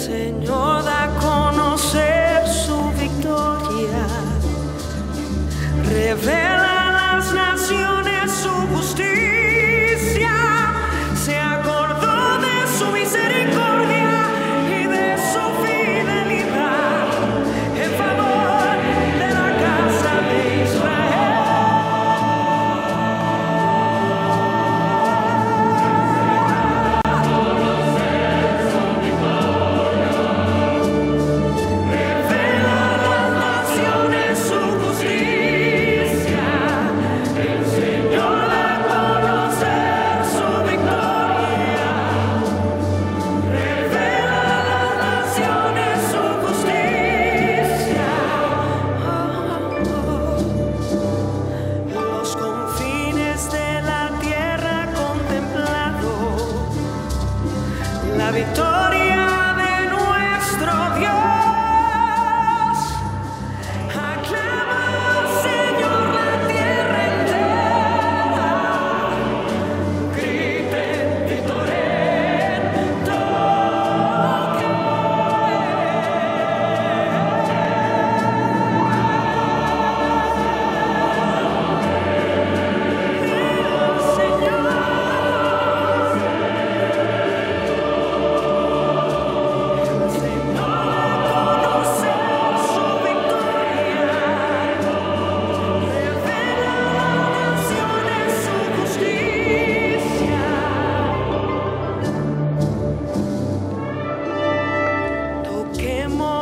Señor. Victoria. More.